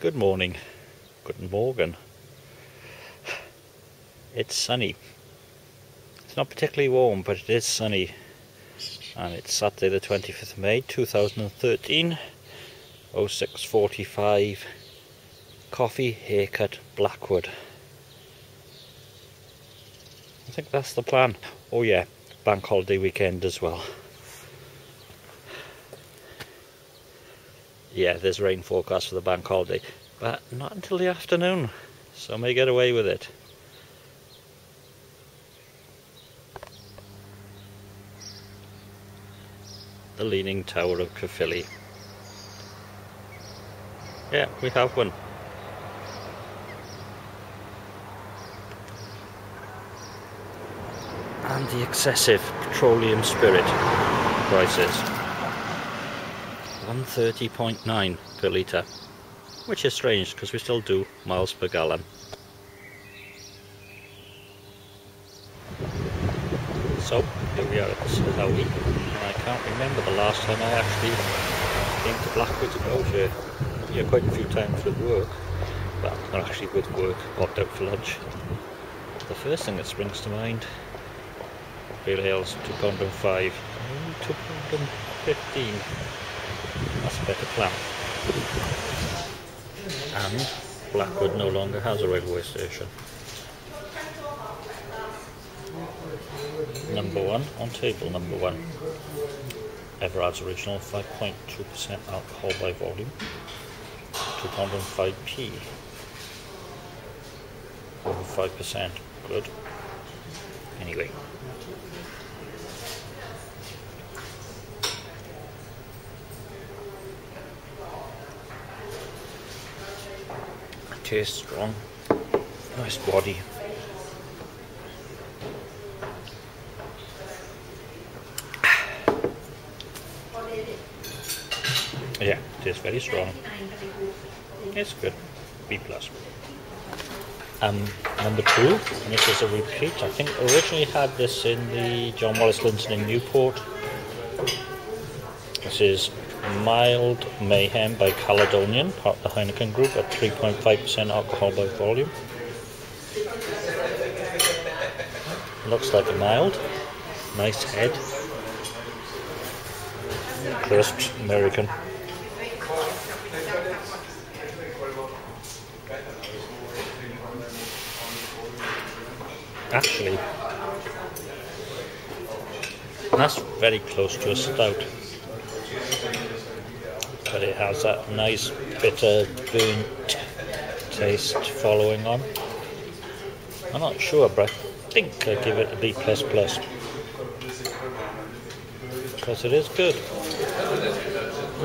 Good morning. Guten Morgen. It's sunny. It's not particularly warm, but it is sunny. And it's Saturday the 25th of May 2013. 0645. Coffee, haircut, Blackwood. I think that's the plan. Oh yeah, bank holiday weekend as well. Yeah, there's rain forecast for the bank holiday, but not until the afternoon, so may get away with it. The Leaning Tower of Caerphilly. Yeah, we have one. And the excessive petroleum spirit prices. 130.9 per litre which is strange because we still do miles per gallon. So here we are at Sirhowy and I can't remember the last time I actually came to Blackwood to go here yeah, quite a few times with work well not actually with work popped out for lunch. The first thing that springs to mind Pale Ales 2.5 mm, 2.15 that's a better plan. And Blackwood no longer has a railway station. Number one on table number one. Everard's original 5.2% alcohol by volume. 205p. Over 5%. Good. Anyway. Tastes strong. Nice body. Yeah, tastes very strong. It's good. B plus. Um, number two, and this is a repeat. I think originally had this in the John Wallace Linton in Newport. This is Mild Mayhem by Caledonian, part of the Heineken Group, at 3.5% alcohol by volume. Looks like a mild. Nice head. Crisp American. Actually, that's very close to a stout but it has that nice bitter burnt taste following on. I'm not sure, but I think I give it a B plus plus because it is good.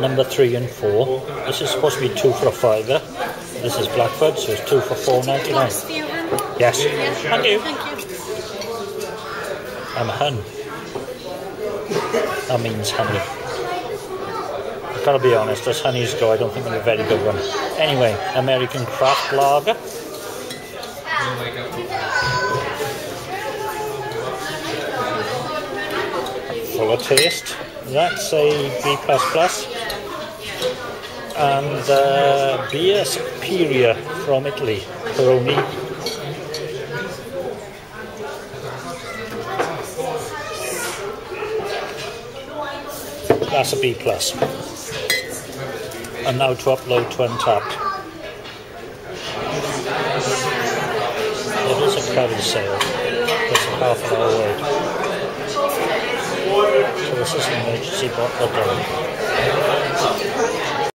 Number three and four. This is supposed to be two for a fiver. This is Blackwood, so it's two for four ninety nine. Yes. Yeah. Thank you. Thank you. I'm a hun. That means honey gotta be honest, as honeys go, I don't think they're a very good one. Anyway, American Craft Lager. Full of taste. That's a B++. And uh, Beer Superior from Italy, Peroni. That's a B plus and now to upload to Untappd. It is a crowded sale, it's a half an hour wait. So this is an emergency bottle of